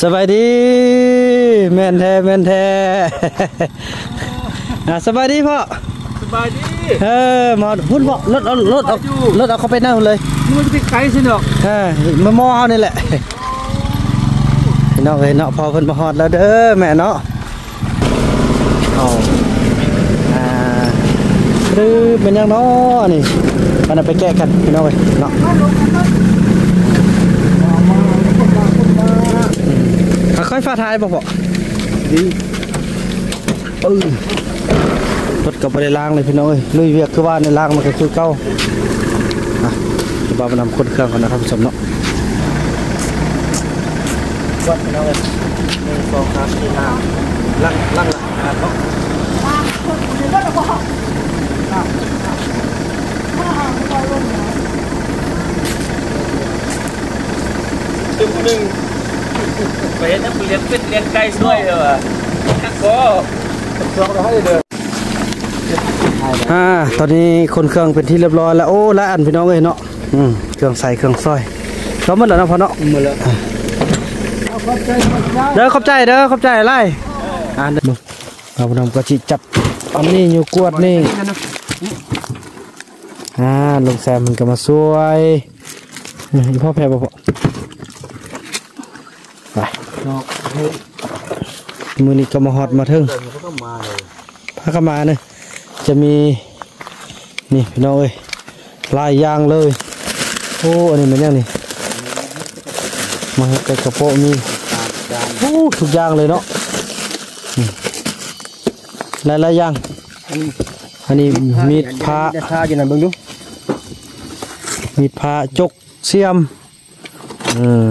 สบายดีแม่นแท้แม่นแท้อะสบายดีพ่อสบายดีเออหมอพุ่นพ่อรถเอารถเอารถเอาเข้าไปนั่งเลยมันจะไปไกลสิเนาะเออมาหม้อเอานี่แหละพี่น้องเอ้ยเนาะพอเพิ่นมาฮอดแล้วเด้อแม่เนาะเอาอ่าหรือเป็นยังเนาะนี่มันเอาไปแก้กันพี่น้องเอ้ยเนาะ อยๆฟ้าทายบ่พ่อดีปึ้งรถก็บ่ได้ล้างเลยพี่น้องเอ้ยลุยเวียกคือว่าในล้างมันก็คือเก่าอะจะบามานำคนเครื่องกันนะครับผู้ชมเนาะวัดไปแล้วเลยหนึ่งสองสามสี่ห้าลังลังละห้าเนาะ ตึมหนึ่ง ไปเห็นนักเรียนเป็นเรียนไกลด้วยเลยว่ะก็เราให้เดินอ่าตอนนี้คนเครื่องเป็นที่เรียบร้อยแล้วโอ้ละอันพี่น้องเอ้ยเนาะอืมเครื่องใส่เครื่องซอยก็หมดแล้วเนาะพ่อเนาะหมดแล้วเด้อขอบใจเด้อขอบใจอะไรอ่าเด้อเราพนมก็จิจับอันนี้อยู่กวดนี่อ่าลงแซมมันก็มาสวยอืมอีพ่อแพ้บ่พ่อ ไปมือนี้ก็มาฮอดมาถึงเขาก็มาเลยพาเข้ามาเนี่ยจะมีนี่พี่น้องเอ้ยลายยางเลยโอ้อันนี้มันยังนี่มาเฮ็ดกับกระโปะมีโอ้ทุกอย่างเลยเนาะอืมหลายๆอย่างอันนี้มีดพาจะท่าอยู่นั่นเบิ่งดูมีดพาจกเสียมอืม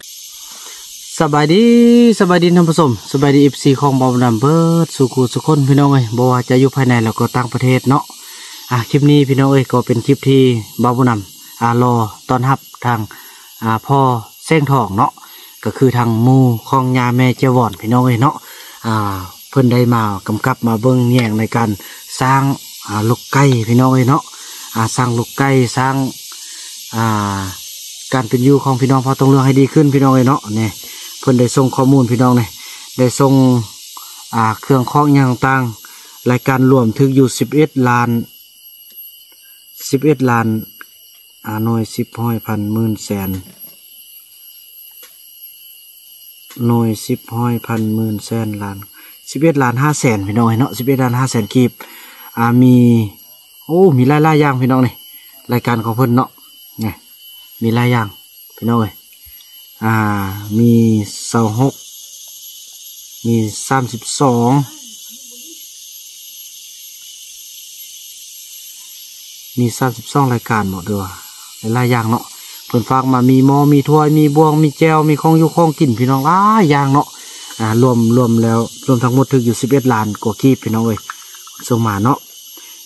สบายดีสบายดีท่านผู้ชมสบายดีเอฟซีของบอมดัมเบิร์ดสุขุสุคนพี่น้องเอ้ยบว่าจะอยู่ภายในแล้วก็ต่างประเทศเนาะอะคลิปนี้พี่น้องเอ้ยก็เป็นคลิปที่บาวบุนำอ่ารอตอนรับทางอ่าพ่อเส้งทองเนาะก็คือทางมูของยาแม่เจาวอนพี่น้องเอ้ยเนาะอ่าเพิ่นได้มากำกับมาเบิ่งแยงในการสร้างอ่าลูกไก่พี่น้องเอ้ยเนาะอ่าสร้างลูกไก่สร้างอ่าการเป็นอยู่ของพี่น้องพอต้องเรื่องให้ดีขึ้นพี่น้องเลยเนาะเนี่ย เพิ่นได้ส่งข้อมูลพี่น้องเลยได้ส่งอ่าเครื่องข้องอย่างต่างรายการรวมถึงอยู่สิบเอ็ดล้านสิบเอ็ดล้านอาหน่วยสิบห้อยพันหมื่นแสนหน่วยสิบห้อยพันหมื่นแสนล้านสิบเอ็ดล้านห้าแสนพี่น้องเนาะสิบเอ็ดล้านห้าแสนกีบอ่ามีโอ้มีหลายๆอย่างพี่น้องนี่รายการของเพิ่นเนาะเนี่มีหลายอย่างพี่น้องเอ้ย อ่า มีเสาหก มีสามสิบสองมีสามสิบสองรายการหมดเลยว่ะหลายอย่างเนาะเพิ่นฝากมามีหมอมีถ้วย มีบวง มีแจวมีของอยู่ของกินพี่น้องหลายอย่างเนาะอ่ารวมรวมแล้วรวมทั้งหมดถึงอยู่สิบเอ็ดล้านกว่ากีบพี่น้องเอ้ยส่งมาเนาะ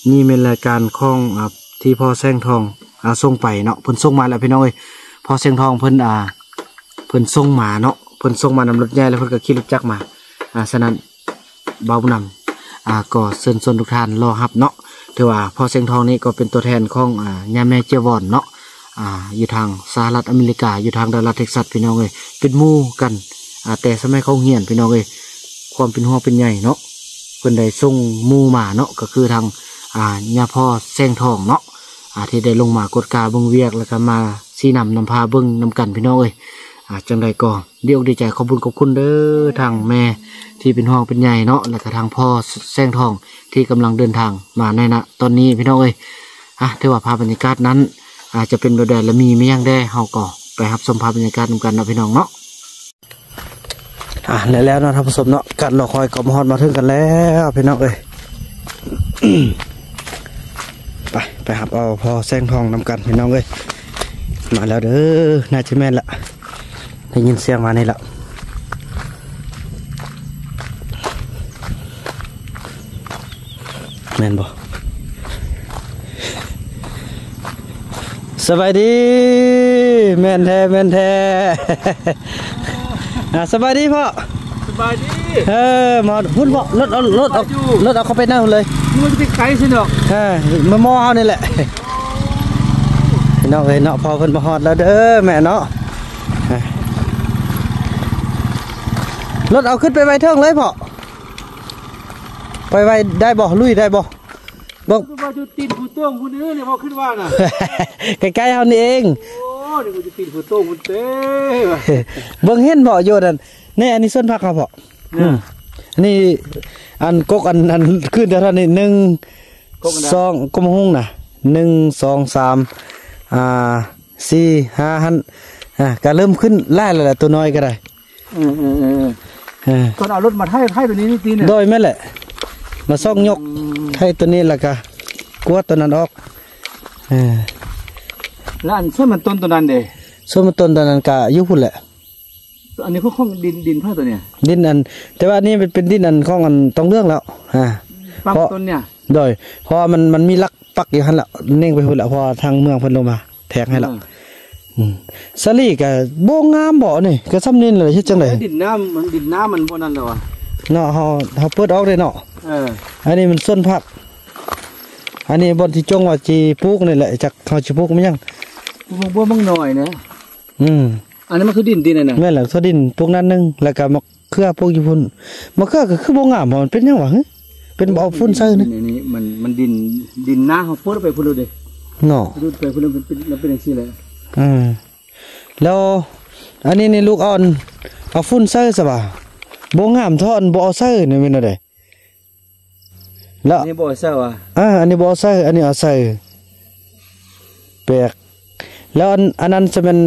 นี่เป็นรายการของอ่าที่พ่อแซงทองอ่าส่งไปเนาะเพิ่นส่งมาแล้วพี่น้องเอ้ยพ่อแซงทองเพิ่นอ่า พิ่นส่งมาเนาะเพิ่นส่งมานำรถใหญ่แล้วเพิ่นก็ขี่รถจักรมาอ่าฉะนั้นเบาบุนำอ่าก็เชิญชวนทุกท่านรอรับเนาะถือว่าพ่อแซงทองนี่ก็เป็นตัวแทนของอ่าย่าแม่เจวอนเนาะอ่าอยู่ทางสหรัฐอเมริกาอยู่ทางรัฐเท็กซัสพี่น้องเอ้ยเป็นมู่กันอ่าแต่สมัยเขาเฮียนพี่น้องเอ้ยความเป็นหัวเป็นใหญ่เนาะเพิ่นได้ส่งมู่มาเนาะก็คือทางอ่าญาพ่อแซงทองเนาะอ่าที่ได้ลงมากดกาเบิ่งเวียกแล้วก็มาซีนำนำพาเบิ่งนำกันพี่น้องเอ้ย อาจังใดก็เดี๋ยวดีใจขอบคุณขอบคุณเด้อทางแม่ที่เป็นห้องเป็นใหญ่เนาะแล้วก็ทางพ่อแซงทองที่กำลังเดินทางมาในนะตอนนี้พี่น้องเอ้ยอะถือว่าภาพบรรยากาศนั้น อาจจะเป็นแบบใดและมีไม่ยังได้เฮาก็ไปรับชมภาพบรรยากาศนำกันนะพี่น้องเนาะอะแล้วแล้วเนาะท่านผู้ชมเนาะกัดรอคอยก็มฮอดมาถึงกันแล้วพี่น้องเอ้ยไปไปหับเอาพอแซงทองนำกันพี่น้องเอ้ยมาแล้วเด้อน่าจะแม่นละ ได้ยินเสียงมานี่ละแม่นบ่สบายดีแม่นแท้แม่นแท้อะสบายดีพ่อสบายดีเออหมอพุ่นบ่รถเอารถเอารถเอาเข้าไปนั่งเลยมันจะไกลสิเนาะเออมาหม้อเอานี่แหละพี่น้องเอ้ยเนาะพอเพิ่นมาฮอดแล้วเด้อแม่เนาะอะ รถเอาขึ้นไปไว้เทิงเลยพ่อไปไว้ได้บ่ลุยได้บ่บ่คือว่าจะตีนผู้โต้งผู้นี้เนี่ยพอขึ้นว่าน่ะใกล้ๆเฮานี่เองโอ้นี่กูจะตีนผู้โต้งผู้เต้ว่ะเบิ่งเห็นบ่โยนั่นนี่อันนี้ส่วนผักครับพ่ออืมอันนี้อันกกอันอันขึ้นเท่านั้นนี่หนึ่งสองกลมหุ่งน่ะหนึ่งสองสามอ่าสี่ห้าหันอ่าก็เริ่มขึ้นไล่แล้วแหละตัวน้อยก็ได้เออเออเออเออ ตอนเอารถมาไทยไทยตัวนี้นี่ตีนเนี่ยโดยแม่นแหละ มาซ่องยกให้ตัวนี้แล้วก็กวดตัวนั้นออกเออแล้วอันเส้นมันต้นตัวนั้นเด้ส่วนมันต้นตัวนั้นก็อยู่พุ่นแหละ อันนี้เขาข้องดินดินผ้าตัวเนี่ย ดินอัน แต่ว่าอันนี้เป็นเป็นดินอันของอันต้องเรื่องแล้วอ่าปั๊มเพราะต้นเนี่ยโดยเพราะว่ามันมันมีลักปักอยู่หันละเน่งไปพุ่นละเพอทางเมืองเพิ่นลงมา แทกให้ละอืม สลีก็บ่งามบ่นี่ก็ซ้ำนี่เลยเฮ็ดจังได๋แล้วดินน้ำมันดินน้ำมันพวกนั้นเหรอวะเนาะเฮาเฮาเปิดออกได้เนาะเอออันนี้มันส้นผัก อันนี้บนที่จงว่าจีปลูกนี่แหละจักเฮาสิปลูกมันยังพวกพวกมึงหน่อยนะอืมอันนี้มันคือดินดินน่ะนะแม่นแหละสดินปลูกนั้นหนึงแล้วก็มะเขือปลูกอยู่พุ่นมะเขือก็คือบ่งามบ่มันเป็นหยังวะหึเป็นบ่เอาฝุ่นใส่นะนี่นี่มันมันดินดินหน้าเขาพูดไปพูดเลยเนาะพูดไปพูดมันเป็นมันเป็นอย่างนี้เลย อืมแล้วอันนี้นี่ลูกอ่อนเอาฝุ่นใส่ซะบ่บ่งามเท่าอันบ่เอาใส่นี่แม่นไดแล้วนี่บ่อยเศร้าอะอ่าอันนี้บ่เอาใส่อันนี้เอาใส่แปลกแล้วอันอันนั้นจะเป็น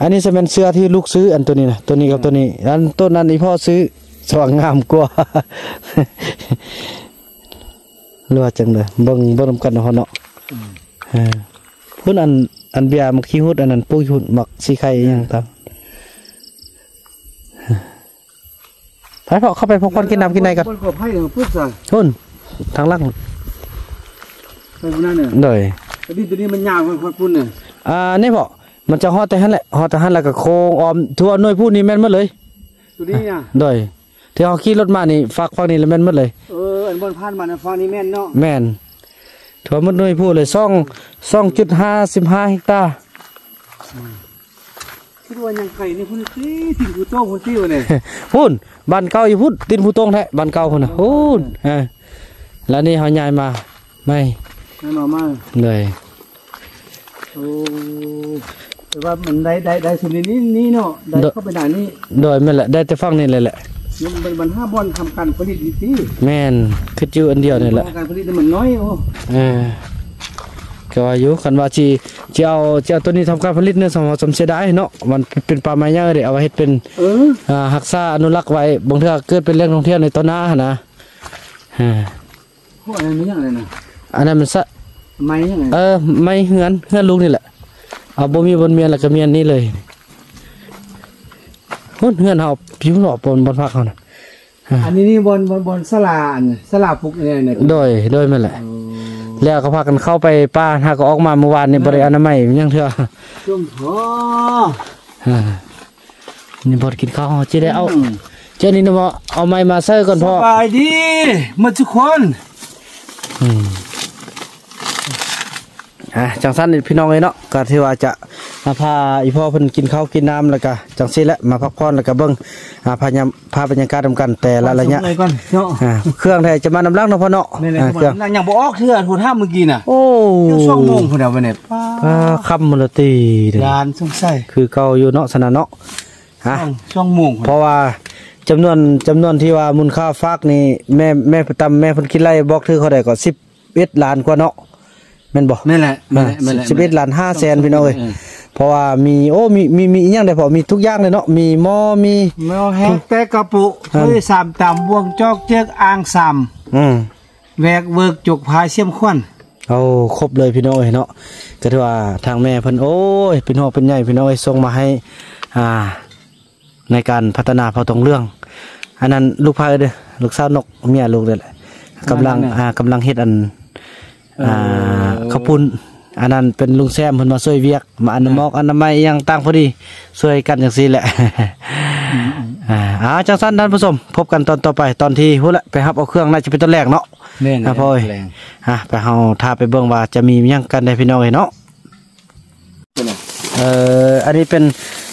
อันนี้จะเป็นเสื้อที่ลูกซื้ออันตัวนี้นะตัวนี้กับตัวนี้อันต้นนั้นอีพ่อซื้อสว่างงามกว่าเรือว่าจังเลยเบิ่งเบิ่งนำกันเนาะเนาะเออพุ่นอัน อันเบียร์มักขี้หุดอันนั้นปุ้ยหุดมักสีไข่อหยังตามไปพอเข้าไปพกคนกินน้ำกินในกันบนกบให้ของพูดซะหุ่นทางล่างไปพวกนั้นเนี่ยเลยแต่ดินตัวนี้มันยาวมันพุ่นเนี่ยอ่านี่พอมันจะฮอดแต่หันแหละฮอดแต่หันแล้วก็โค้งออมทั่วหน่วยพูดนี่แม่นหมดเลยตัวนี้เนี่ยโดยที่เฮาขี่รถมานี่ฝากฟังนี่แล้วแม่นหมดเลยเอออันบนพันมานะฟังนี่แม่นเนาะแม่น ทั่วหมดน่วยพูดเลยซ่องซ่องจุดห้าสิบห้าเฮกตาร์คิดว่ายังไก่นี่พุ่นตีถึงกูโต้พุ่นตีวะเนี่ยพุ่นบ้านเก่าอยู่พุ่นตินผู้ตรงแท้บ้านเก่าพุ่นน่ะพุ่นเออแล้วนี่เฮาย้ายมาไม่ให้มามาเลยโอ้แต่ว่ามันได้ได้ได้สุดนี้นี่เนาะได้เข้าไปด่านนี้โดยแม่แหละได้แต่ฟังนี่เลยแหละ มันมันห้าบอลทำการผลิตดีตีแม่นคืออยู่อันเดียวนี่แหละการผลิตมันน้อยโอ้เออก็ว่าอยู่คันว่าสิสิเอาสิเอาตัวนี้ทำการผลิตเนี่ยสมสมเสียดายเนาะมันเป็นป่าไม้เยอะเด้เอาไว้เฮ็ดเป็นเอออ่ารักษาอนุรักษ์ไว้บางเทื่อเกิดเป็นเรื่องท่องเที่ยวในต้นหน้าหั่นนะอ่าพวกอะไรนี่ยังไงนะอันนั้นมันสะไม้ยังไงเออไม่เฮือนเฮือนลูกนี่แหละเอาบ่มีบนเมียนแล้วก็เมียนนี่เลย หุ่นเฮือนเฮาผิวหล่อบนบนพักเฮานะอันนี้นี่บอลบอลบอลสลาเนี่ยสลาปุกเนี่ยเนี่ยโดยโดยแม่นแหละแล้วก็พากันเข้าไปป้าหาก็ออกมาเมื่อวานนี่บ่ได้อนามัยยังเทื่อจุ่มพออ่านี่บ่ได้กินข้าวจิได้เอาเจ้านี่นะบ่เอาไม้มาเซอร์ก่อนสพ่อบายดีมาทุกคนอืม อะจังซั่นนี่พี่น้องเอ้ยเนาะก็ที่ว่าจะมาพาอีพ่อเพิ่นกินข้าวกินน้ำแล้วก็จังซี่แหละมาพักผ่อนแล้วก็เบิ่งอ่าพายามพาบรรยากาศนำกันแต่ละระยะเลยก่อนเนาะอ่าเครื่องไทยจะมานำลังเนาะพ่อเนาะนี่เลยอ่าเครื่องยังบ่ออกเทื่อพูดห้ามเมื่อกี้น่ะโอ้เดี๋ยวช่องโมงพุ่นเอาไปเนี่ยป้าพาคำมลตีเด้อลานสงสัยคือเก่าอยู่เนาะสนะเนาะฮะช่องช่องโมงพุ่นเพราะว่าจำนวนจำนวนที่ว่ามูลค่าฝากนี่แม่แม่ประจำแม่เพิ่นคิดไล่บอกถือเขาได้ก็11ล้านกว่าเนาะ แม่นบ่แม่นแหละแม่นแหละแม่นแหละ11ล้าน5แสนพี่น้องเอ้ยเพราะว่ามีโอ้มีมีมีอีหยังได้พอมีทุกอย่างเลยเนาะมีหม้อมีแมวแฮกแต่กระปุช่วยสามตามบวงจอกเจ๊กอ่างสามอืมแวกเวิกจุกพายเสียมควันเอาครบเลยพี่น้องเอ้ยเนาะก็ถือว่าทางแม่เพิ่นโอ้ยเป็นหัวเป็นใหญ่พี่น้องเอ้ยส่งมาให้อ่า ในการพัฒนาเผ่าตรงเรื่อง อันนั้นลูกพายเด้อลูกสาวนกเมียลูกเด้อแหละกำลังอ่ากำลังเฮ็ดอัน อ่าข้าวปุ้นอันนั้นเป็นลุงแซมเพิ่นมาช่วยเวียก มาอนามอกอนามัยอิหยังต่างพอดีช่วยกันจังซี่แหละอ่าอ่าจังซั่นท่านผู้ชมพบกันตอนต่อไปตอนที่พุ่นละไปรับเอาเครื่องน่าจะเป็นตอนแรกเนาะแม่นอะพ่อเอ้ยแรงอะไปเฮาถ้าไปเบิ่งว่าจะมีหยังกันได้พี่น้องเอ้ยเนาะเอ่ออันนี้เป็น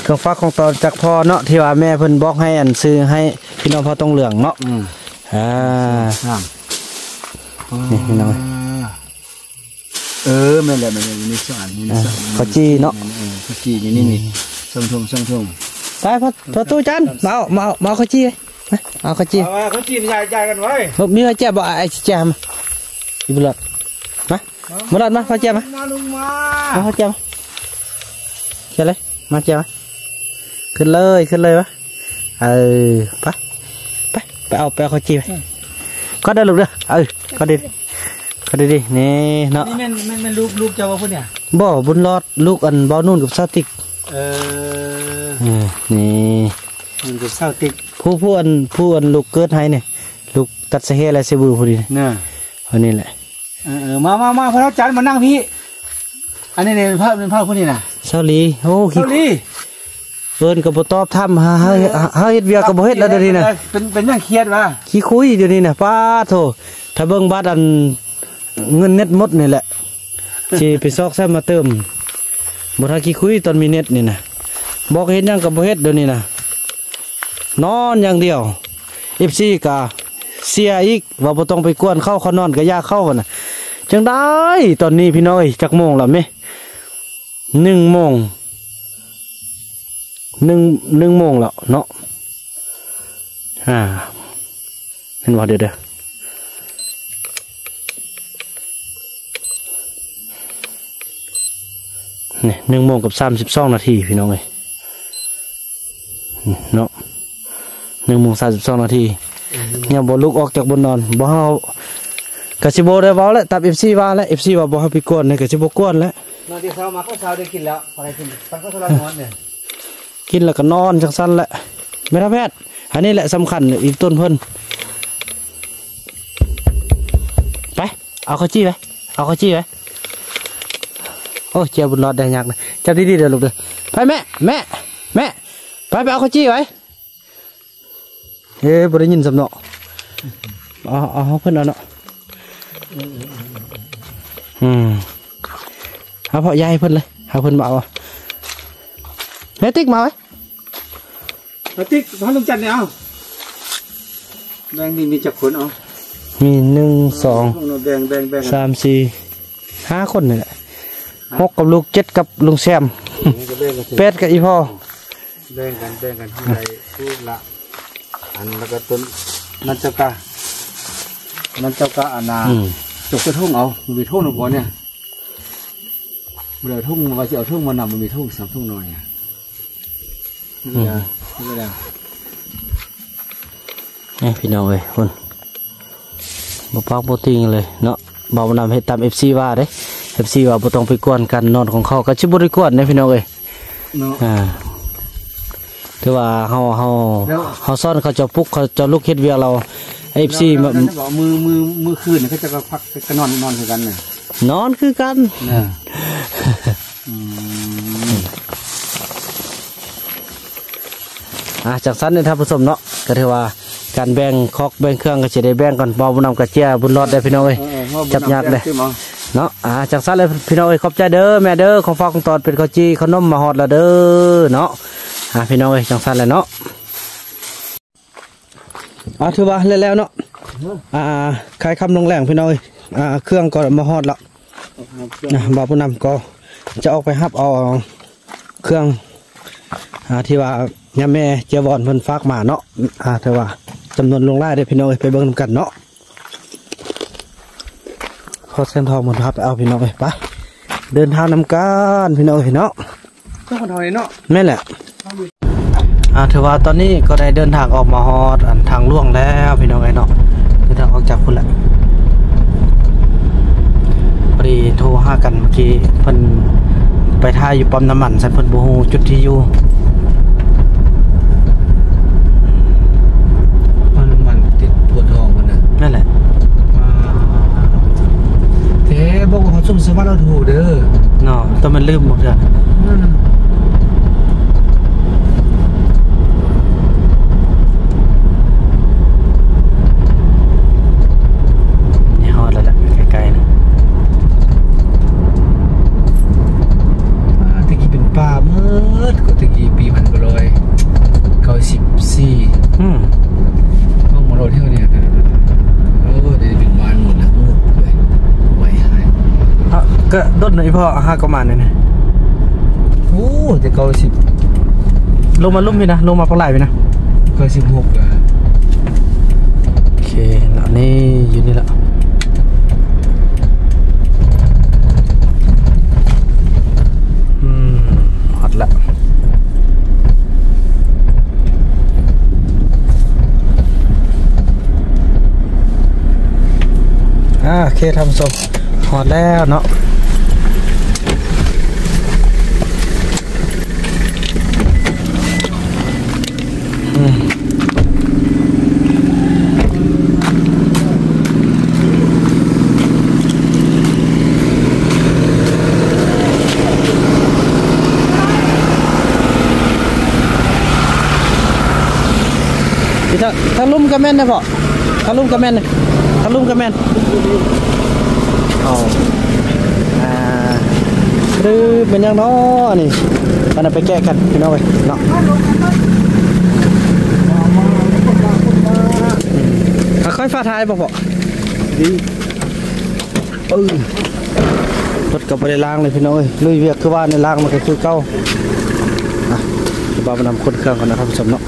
เครื่องฟักของตอนจากพ่อเนาะที่ว่าแม่เพิ่นบอกให้อันซื้อให้พี่น้องพ่อต้องเหลืองเนาะอืมอ่าครับนี่พี่น้อง เออแม่นแหละแม่นแหละอยู่ในสารนี่ในอ่าสารข้าวจี้เนาะเออข้าวจี้นี่นี่นี่ช่องทงช่องทงไปพ่อพ่อตู้จันมาเอามาเอามาเอาข้าวจี้ไปมาเอาข้าวจี้เอาว่าข้าวจี้ใหญ่ใหญ่กันไว้บ่มีข้าวแจ่บ่ไอ้แจ่มาอีบุหลอดมาบุหลอดมาข้าวแจ่มา มาลุงมามาข้าวแจ่มาเชิญเลย มาแจ่มาขึ้นเลย ขึ้นเลยวะเออ ไป ไป ไปเอาไปเอาข้าวจี้ไปก็ได้ลูกเด้อเออก็ดี ก็ดีดินี่เนาะนี่แม่นแม่นแม่นลูกลูกเจ้าว่าพุ่นเนี่ยบ่บุญรอดลูกอันเบานุ่นกับซาติกเออเออนี่มันก็เศร้าติกผู้ผู้อันผู้อันลูกเกิดให้เนี่ยลูกตัดสะเฮอะไรเสบูพอดีเนี่ยน่ะคนนี้แหละเออเออมามามาพระอาจารย์มานั่งพี่อันนี้เนี่ยเป็นภาพเป็นภาพพุ่นนี่น่ะเช้าลีโอ้ขี้เจ้าลี่เอิ้นก็บ่ตอบทำหาหาหาเฮ็ดเวียกก็บ่เฮ็ดแล้วเดี๋ยวนี้น่ะเป็นเป็นยังเครียดวะขี้คุยเดี๋ยวนี้น่ะป้าโธถ้าเบิ่งบัตรอัน เงินเน็ตหมดนี่แหละสิไปซอกแซมมาเติมบ่ทันขี้คุยตอนมีเน็ตนี่น่ะบอกเฮ็ดหยังก็บ่เฮ็ดเดี๋ยวนี้น่ะนอนอย่างเดียว FC ก็เสียอีกว่าบ่ต้องไปกวนเข้าเขานอนก็ยาเข้ากันนะจังได้ตอนนี้พี่น้อยจักโมงแล้วแม่หนึ่งโมงหนึ่งหนึ่งโมงแล้วเนาะอ่าเห็นว่าเดี๋ยวเดี๋ยว นี่หนึ่งโมงกับสามสิบสองนาทีพี่น้องเอ้ยเนาะหนึ่งโมงสามสิบสองนาทีเนี่ยบอลุกออกจากบนนอนบ่เฮากะสิโบได้เว้าแล้วตับเอฟซีว่าแล้วเอฟซีว่าบ่เฮาไปกวนเนี่ยกะสิบ่กวนแล้วนอนเดี๋ยวเช้ามาข้าวเช้าได้กินแล้วอะไรกินตั้งข้าวเช้านอนเนี่ยกินแล้วก็นอนจังสั้นแหละไม่ทแพทย์อันนี้แหละสำคัญอีกต้นเพิ่นไปเอาข้าวจี้ไปเอาข้าวจี้ไป โอ้เจียวบุญรอดได้ยากนะจับดีๆเดี๋ยวลูกเด้อไปแม่แม่แม่ไปไปเอาข้าวจี้ไว้เฮ้ยบ่ได้ยินสำเนาะเอาเอาเอาเพิ่นเอาเนาะอืมเอาเพาะยายเพิ่นเลยเอาเพิ่นมาเอาแม่ติ๊กมาไว้มาติ๊กพันลุงจันทร์เนี่ยเอาแบงนี่มีจักรคนเอามีหนึ่งสองแบงแบงแบงสามสี่ห้าคนนี่แหละหกกับลูกเจ็ดกับลุงแซมก็แบงกันแปดกับอีพ่อแบงกันแบงกันที่ใดทุกละอันแล้วก็ต้นนั่นเจ้ากะนั่นเจ้ากะอานาอืมจกกระทุ่งเอามันมีทุ่งหนึ่งบ่เนี่ยมันเอาทุ่งมาจะเอาทุ่งมานำมันมีทุ่งสามทุ่งหน่อยอะนี่แหละนี่แหละนี่พี่น้องเอ้ยคนบ่ปักบ่ติงเลยเนาะเบานำให้ตามเอฟซีว่าเด้ เอฟซีว่าบ่ต้องไปกวนกันนอนของเขาก็สิบ่ได้กวนเด้พี่น้องเอ้ยเนาะอ่าถือว่าเฮาเฮาแล้วเฮาซ่อนเขาจะปลุกเขาจะลุกเฮ็ดเวียกเราเอฟซีแล้วแล้วบอกมือมือมือคืนเนี่ยเขาจะก็พักก็นอนนอนคือกันเนี่ยนอนคือกันเนี่ยอืมอะจากสั้นนี่ท่านผู้ชมเนาะก็ถือว่าการแบ่งคอกแบ่งเครื่องก็จะได้แบ่งกันเบาบุญนำกระเจียบุญรอดได้พี่น้องเอ้ยเออว่าจับยากเลยใช่ไหม เนาะอ่าจากสั้นเลยพี่น้องเอ้ยขอบใจเด้อแม่เด้อของฝากของตอนเป็นข้าวจีขนมมาฮอดและเด้อเนาะอ่าพี่น้องเอ้ยจังสั้นเลยเนาะอ่าถือว่าแล้วแล้วเนาะอ่าขายคำลงแรงพี่น้องเอ้ยอ่าเครื่องก็มาฮอดแล้วนะบ่าวผู้นำก็จะออกไปฮับเอาเครื่องอ่าที่ว่าย่าแม่เจ้าบอนเพิ่นฝากมาเนาะอ่าถือว่าจำนวนลงไล่ได้อพี่น้องเอ้ยไปเบิ่งกันเนาะ พอเส้นทองมันพับไปเอาพี่น้องไปไปเดินทางนำกันพี่น้องพี่น้องเจ้าคนทอยเนาะแม่นแหละอ่าถือว่าตอนนี้ก็ได้เดินทางออกมาฮอดอันทางล่วงแล้วพี่น้องไอ้เนาะเดินทางออกจากคุณแหละพอดีโทรหากันเมื่อกี้เพิ่นไปท่าอยู่ปั๊มน้ำมันสันเพิ่นบูฮูจุดที่อยู่มันมันติดปวดท้องมันนะนั่นแหละ สมมติว่าเราถูกเด้อเนาะแต่มันลืมหมดเลย ก็ดดหน่อยพ่อห้าก็มาเนี่ยนะโอ้แต่เก้าสิบลงมาลุ่มพี่นะลงมาปลาไหลพี่นะเก้าสิบหกอะโอเคแล้วนี่อยู่นี่ละอืมฮอตละอ่าโอเคทำสมฮอตแล้วเนาะ พี่ถ้าถ้าลุ่มกระแม่นนะพ่อถ้าลุ่มกระแม่นนะถ้าลุ่มกระแม่นเอาอ่าหรือเป็นยังเนาะนี่มันเอาไปแก้กันพี่น้องเว้ยเนาะอะค่อยฟ้าท้ายบ่พ่อดีเออรถก็บ่ได้ล้างเลยพี่น้องเอ้ยลุยเวียกคือว่าในล้างมันก็คือเก่าอะเดี๋ยวบ่าวมานำคนเครื่องก่อนนะครับผู้ชมเนาะ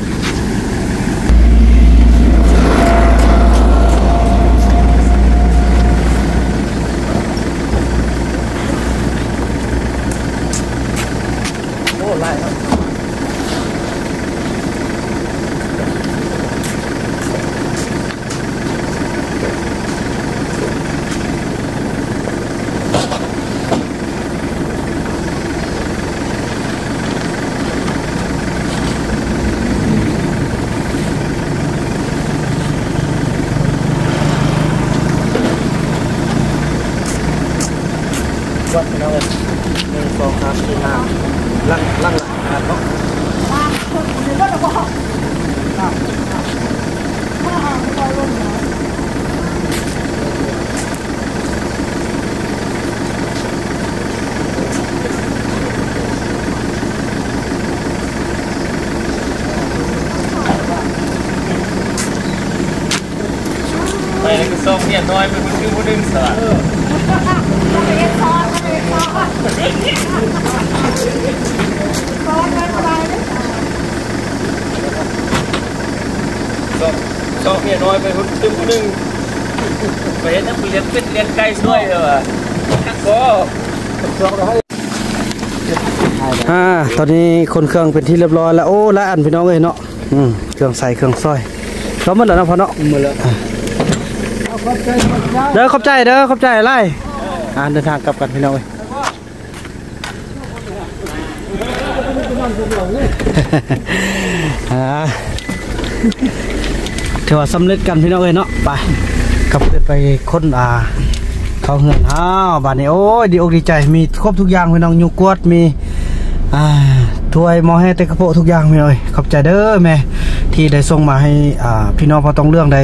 โอ้ไล่ครับวัดไปแล้วเลยหนึ่งสองสามสี่ห้าลังลังหลังอ่านเนาะ ไปแล้วก็ส่งเนี่ยน้อยเป็นคนคือผู้ดึงสลัดส่งส่งเนี่ยน้อยเป็นคนคือผู้ดึงไปเห็นนักเรียนเป็นเรียนไกลด้วยเหรอก็อ่าตอนนี้คนเครื่องเป็นที่เรียบร้อยแล้วโอ้ละอันพี่น้องเอ้ยเนาะอืมเครื่องใส่เครื่องซอยพร้อมหมดแล้วเนาะพ่อเนาะหมดแล้ว เด้อขอบใจเด้อขอบใจไล่อ่าเดินทางกลับกันพี่น้องเอ้ยอ่าถือว่าสำเร็จกันพี่น้องเอ้ยเนาะไปกลับไปค้นอ่าเขาเหือนอ้าวบาดนี้โอ้ยดีอกดีใจมีครบทุกอย่างพี่น้องยูกวดมีอ่าถ้วยหมอให้เตะกระโปะทุกอย่างพี่น้อยขอบใจเด้อแม่ที่ได้ส่งมาให้อ่าพี่น้องพอต้องเรื่องได้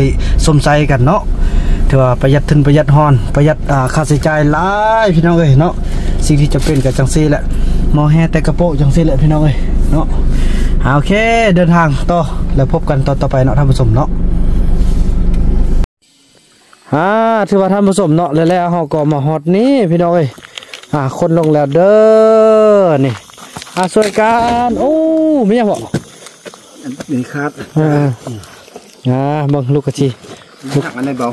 สมใจกันเนาะ ถือว่าประหยัดทุนประหยัดฮอน ประหยัดอ่าค่าใช้จ่ายหลายพี่น้องเอ้ยเนาะสิ่งที่จะเป็นกับจังซี่แหละหมอแห่แต่กระโปะจังซี่แหละพี่น้องเอ้ยเนาะอ่าโอเคเดินทางต่อแล้วพบกันตอนต่อไปเนาะท่านผู้ชมเนาะอ่าถือว่าท่านผู้ชมเนาะแล้วแล้วเฮาก็มาฮอดนี้พี่น้องเอ้ยอ่าคนลงแล้วเด้อนี่อ่าสวยกันโอ้ไม่ยังบ่เป็นคาดอ่าอ่าเบิ่งลูกกะจี หนักอันไหนเบา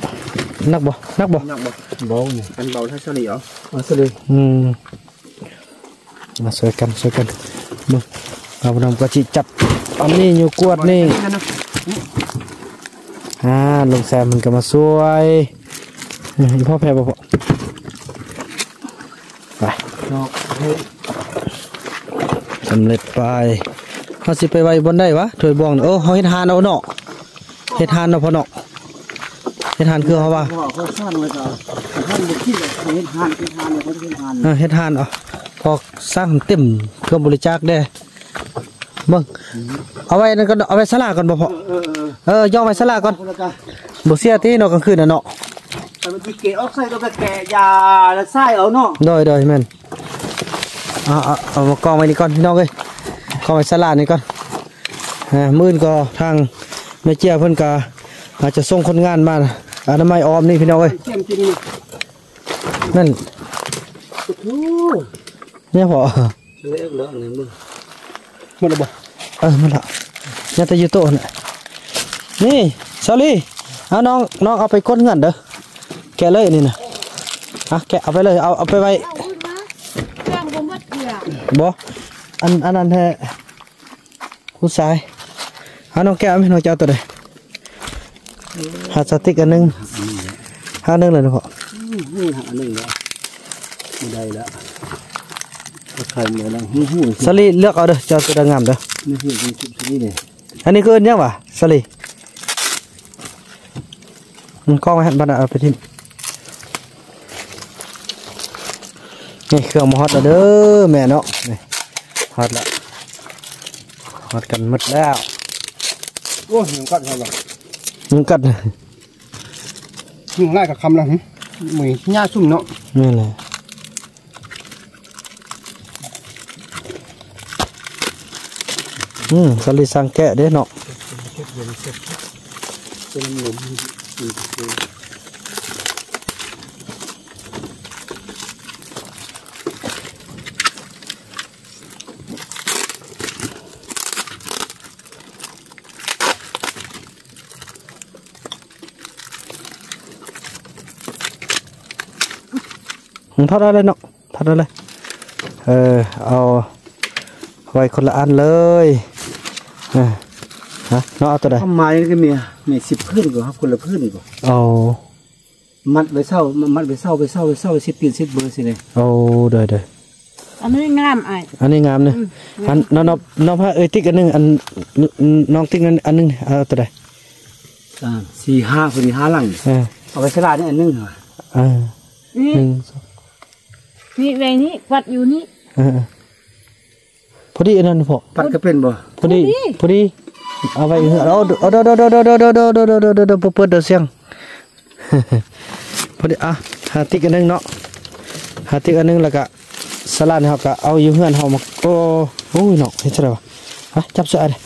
นักบ่นักบ่หนักบ่เบาเนี่ยอันเบาถ้าเฉลี่ยเอาเฉลี่ยอืมมาสวยกันสวยกันเบิ่งเอานำกะจีจับอันนี้อยู่กวดนี่อ่าลงแซมมันก็มาสวยอืมอีพ่อแพ้บ่พ่อไปนอกเฮ้ยสำเร็จไปเขาสิไปไว้บนได้วะถวยบวงนี่โอ้เขาเฮ็ดหานเอาเนาะเฮ็ดหานเอาพอเนาะ เฮ็ดทานคือเขาว่าเขาเขาสร้างไว้ก็ท่านบุกที่เลยเขาเห็นทานเห็นทานเลยเขาเห็นทานเฮ็ดทานเอาพอสร้างเต็มเครื่องบริจาคได้เบิ่งเอาไว้นั่นก็เอาไว้สลาก่อนบ่พอเออเออเออย่อไว้สลาก่อนคนละกันบ่เสียที่นาะกลางคืนน่ะเนาะแต่มันที่เกะออกใส่ก็แกะยาแล้วไส้เอาเนาะโดยโดยแม่นเอาเอาเอามากองไว้นี่ก่อนพี่น้องเอ้ยกองไว้สลานี่ก่อนอ่ามื้อนก็ทางแม่เจียเพิ่นก็อาจจะส่งคนงานมา อนามัยออมนี่พี่น้องเอ้ยเข้มจริงนี่นั่นโอ้โหเนี่ยพอเล็กเหลืออะไรมึงหมดแล้วบ่เออมันละเนี่ยแต่อยู่โต๊ะน่ะนี่ซอรี่เอาน้องน้องเอาไปก้นเงินเด้อแกะเลยนี่นะอะแกะเอาไปเลยเอาเอาไปไว้เอาขึ้นมาเครื่องบ่หมดเกลือบ่อันอันนั้นแท้คุณสายเอาน้องแกะเอาไหมน้องจะเอาตัวใด หาสติ๊กอันหนึงหาหนึงเลยนะพ่อนี่หาหนึ่งแล้วไม่ได้แล้วใครมาแล้วหูหูซอรี่เลือกเอาเด้อจะเอาตัวใดงามเด้อนี่หูจริงจริงนี่เนี่ยอันนี้คืออันเนี้ยวะซอรี่มันกล้องไว้หันบ้านเอาไปทิ้งนี่เครื่องมาฮอตแล้วเด้อแม่เนาะนี่ฮอตแล้วฮอตกันหมดแล้วโอ้ยยังกัดเขาหรอ มันกัดยังไล่กับคำละหึมือหญ้าซุ่มเนาะนี่แหละอืมสลิสังแกะเด้เนาะ เป็นหนุ่มอืมทอดได้เลยเนาะทอดได้เลยเออเอาไว้คนละอันเลยเออฮะเนาะเอาตัวใดทำไมนี่ก็มีมีสิบพื้นก็ครับคนละพื้นก็เอามัดไว้เศร้ามัดไว้เศร้าไปเศร้าไปเศร้าสิบปีนสิบเบอร์สิเลยเอาเด้อเด้ออันนี้งามไอ้อันนี้งามเนี่ยอันน้องน้องน้องพระเอ้ยติ๊กอันหนึงอันน้องติ๊กอันอันหนึงเอาตัวใดสามสี่ห้าคนนี้ห้าหลังเออเอาไปสลาดนี่อันหนึงเหรอเออนี่หนึ่งสอง นี่แวงนี้กวัดอยู่นี่เออพอดีอันนั้นพอปัดก็เป็นบ่พอดีพอดีเอาไปเอาเอาเอาเดี๋ยวเดี๋ยวเดี๋ยวเดี๋ยวเดี๋ยวเดี๋ยวเดี๋ยวเดี๋ยวเดี๋ยวเดี๋ยวเดี๋ยวเปิดเดี๋ยวเสียงพอดีอะหาติ๊กอันหนึงเนาะหาติ๊กอันหนึงแล้วก็สลัดเขาก็เอาอยู่เฮือนเขามาโอ้โอ้ยเนาะเห็นใช่ไหมวะฮะจับเสื้อเลย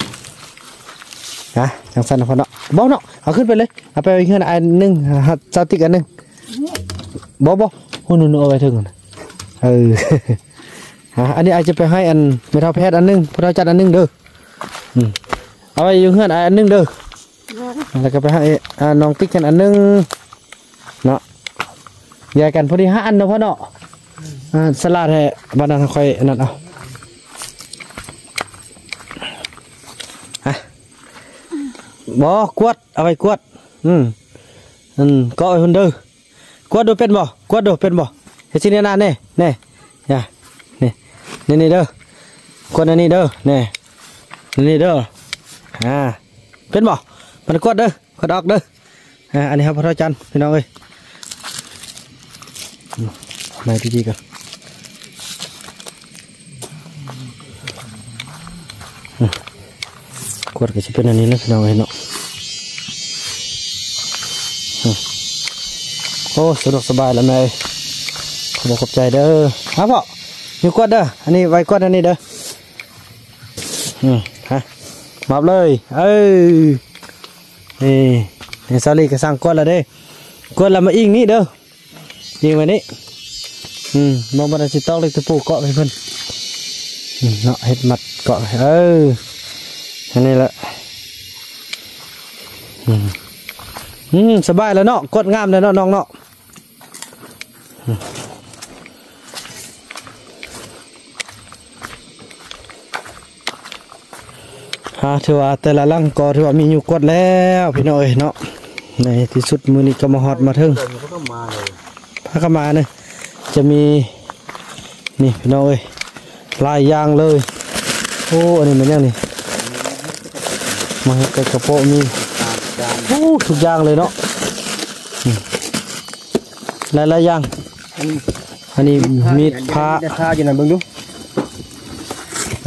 ฮะจังสันนะพอเนาะบ่เนาะเอาขึ้นไปเลยเอาไปไว้เฮือนอันหนึงหาจับติ๊กอันหนึงบ่บ่หุ่นหุ่นเอาไว้ถึงนะ เออฮะอันนี้อาจจะไปให้อันเมทัลแพทย์อันหนึงพระจัดอันหนึงเด้ออืมเอาไว้อยู่เฮือนอันหนึงเด้อแล้วก็ไปให้อ่าน้องติ๊กกันอันหนึงเนาะแยกกันพอดีห้าอันเนาะพ่อเนาะอ่าสลัดให้บ้านนั้นค่อยอันนั้นเอาฮะบ่กวดเอาไว้กวดอืมอืมก็ไอ้คนเด้อกวดดูเป็นบ่กวดดูเป็นบ่ เฮ็ดสิเนี่นานแน่แน่อย่านี่นี่นี่เด้อคนอันนี้เด้อนี่นี่นี่เด้ออ่าเป็นบ่มันกดเด้อกดออกเด้ออ่าอันนี้ครับพระอาจารย์พี่น้องเอ้ยอืมาดีๆกันกดก็จะเป็นอันนี้นะพี่น้องเอ้ยเนาะอืมโอ้สะดวกสบายแล้วแม่ เอ้ยขอบใจเด้อครับพ่อมีกวดเด้ออันนี้ไว้กวดอันนี้เด้ออืมฮะมอบเลยเอ้ยนี่นี่ซาลีก็สั่งกวดแล้วเด้กวดแล้วมาอิงนี่เด้อยิงไว้นี่อืมมองบันไดสิตอกเล็กตะปูเกาะให้เพิ่นอืมเนาะเฮ็ดมัดเกาะเอออันนี้แหละอืมอืมสบายแล้วเนาะกดงามแล้วเนาะน้องเนาะ ฮะถือว่าแต่ละลังก็ถือว่ามีอยู่กดแล้วพี่น้อยเนาะในที่สุดมือนี้ก็มาฮอดมาถึงเขาก็มาเลยพระกมาเนี่ยจะมีนี่พี่น้อยลายยางเลยโอ้อันนี้มันยังนี่มาให้กระโปรงมีโอ้ทุกอย่างเลยเนาะหลายๆอย่างอันนี้มีดพระจะทาอยู่นั่นเบิ่งดู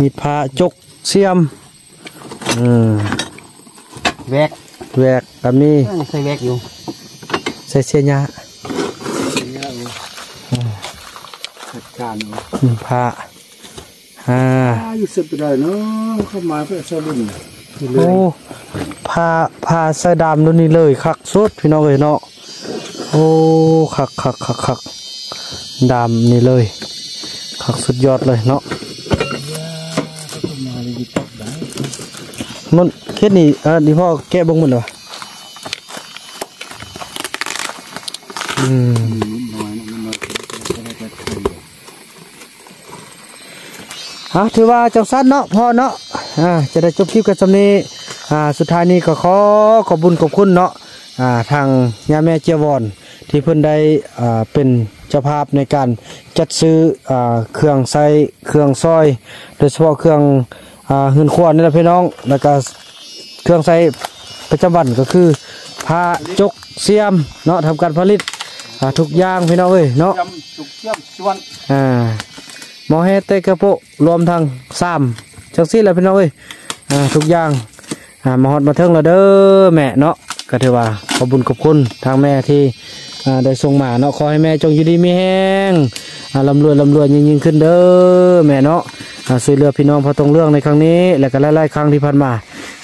มีดพระจกเสียม อืมแวกแหวกก็มีใส่แวกอยู่ใส่เสียหยาจัดการอยู่มีพระอ่าอ่าอยู่สุดไปได้เนาะเข้ามาเพื่อสรุ่นอยู่เลโอ้ยผ้าผ้าใส่ดำนู่นนี่เลยคักสุดพี่น้องเอ้ยเนาะโอ้คักคักคักคักดำนี่เลยคักสุดยอดเลยเนาะ มันเฮ็ดนี่เออนี่พ่อแกะบงหมดเลยวะอืมน้อยนะมันน้อยจะได้จะทำอะถือว่าจังสั้นเนาะพ่อเนาะอ่าจะได้จบคลิปกันสำนี้อ่าสุดท้ายนี้ก็ขอขอบุญขอบคุณเนาะอ่าทางยาแม่เจียวอนที่เพิ่นได้อ่าเป็นเจ้าภาพในการจัดซื้ออ่าเครื่องใส่เครื่องซอย โดยเฉพาะเครื่อง อ่าหืนขวานนี่แหละพี่น้องแล้วก็เครื่องใส่ประจำวันก็คือผ้าจกเสียมเนาะทำการผลิตอ่าทุกอย่างพี่น้องเอ้ยเนาะยำจุกเชื่อมชวนอ่าหมอเฮเตกระโปะรวมทั้งสามจังซี่แหละพี่น้องเอ้ยอ่าทุกอย่างอ่ามาฮอดมาเทิงแล้วเด้อแม่เนาะก็ถือว่าขอบคุญขอบคุณทางแม่ที่อ่าได้ส่งมาเนาะขอให้แม่จงอยู่ดีมีแห้งอ่าลำรวยลำรวยยิ่งยิ่งขึ้นเด้อแม่เนาะอ่า ช่วยเหลือพี่น้องพอตรงเรื่องในครั้งนี้ และก็หลายๆครั้งที่ผ่านมา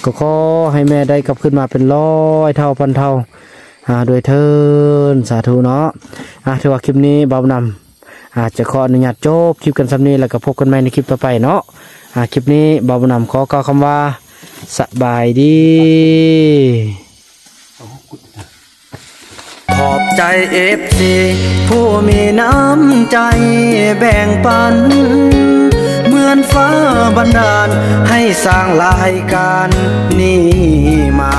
ก็ขอให้แม่ได้กลับขึ้นมาเป็นร้อยเท่าพันเท่าอาโดวยเทินสาธุเนาะอาถือว่าคลิปนี้เบานำอาจจะขออนุญาตจบคลิปกันสำนี้แล้วก็พบกันใหม่ในคลิปต่อไปเนาะอาคลิปนี้บาวนำขอกล่าวคำว่าสบายดีขอบใจเอฟซีผู้มีน้ำใจแบ่งปัน มือนฟ้าบันดาล ให้สร้างรายการนี้มา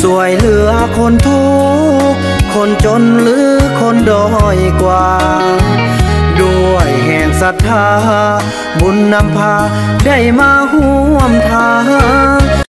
สวยเหลือคนทุกคนจนหรือคนด้อยกว่า ด้วยแห่งศรัทธา บุญนำพาได้มาห่วมทาง